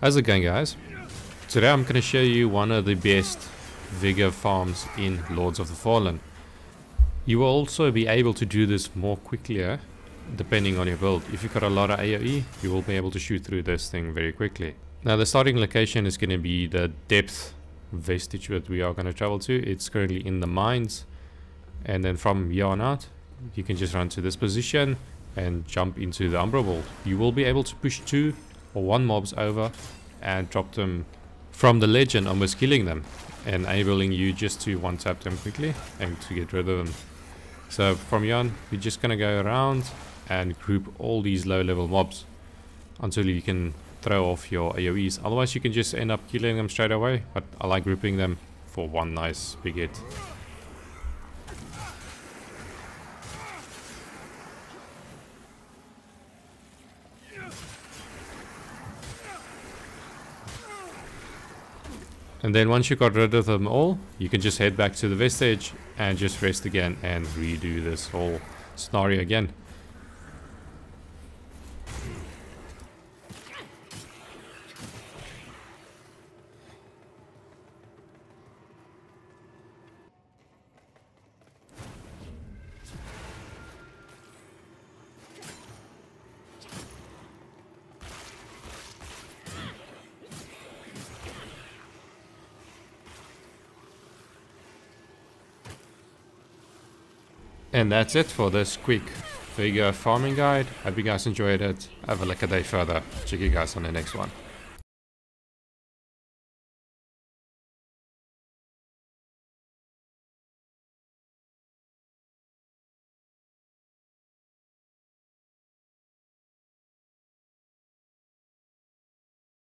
How's it going guys? Today I'm going to show you one of the best Vigor farms in Lords of the Fallen. You will also be able to do this more quickly eh, depending on your build. If you've got a lot of AoE, you will be able to shoot through this thing very quickly. Now the starting location is going to be the depth vestige that we are going to travel to. It's currently in the mines and then from here on out you can just run to this position and jump into the Umbra Vault. You will be able to push two or one mobs over and drop them from the legend almost killing them enabling you just to one tap them quickly and to get rid of them. So from here on we're just gonna go around and group all these low level mobs until you can throw off your AoEs. Otherwise you can just end up killing them straight away but I like grouping them for one nice big hit. And then once you got rid of them all, you can just head back to the vestige and just rest again and redo this whole scenario again. And that's it for this quick Vigor farming guide. Hope you guys enjoyed it. Have a look a day further. Check you guys on the next one.